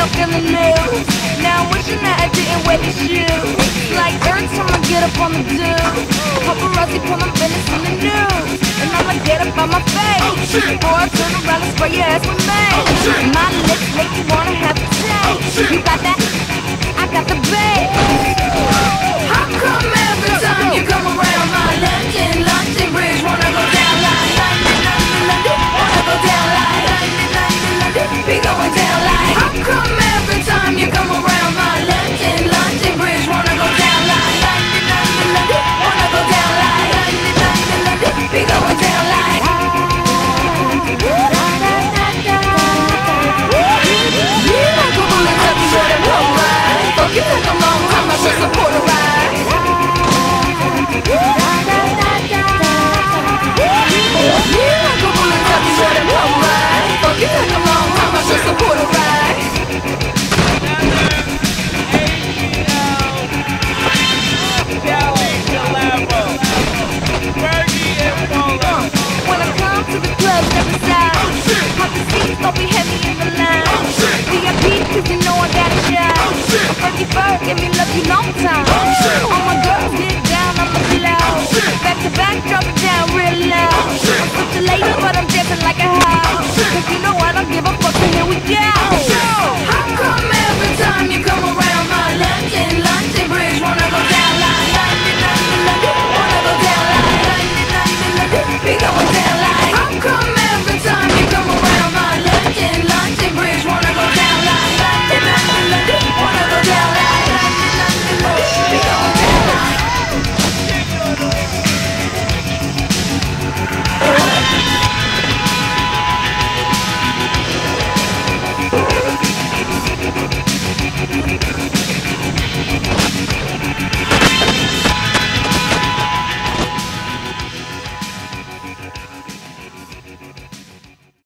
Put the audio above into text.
milk in the news. Now I'm wishing that I didn't wear the shoes. Like every time I get up on the dude, paparazzi put my business in the news. And I'ma get up on my face. Oh, or I turn around and spray your ass with me. Oh, my lips make you wanna have first, give me love you long time. All my girls get down on the floor. Back to back, drop it down real loud. I'm such a lady, but I'm dancing like a house. Cause you know I don't give a fuck, and here we go.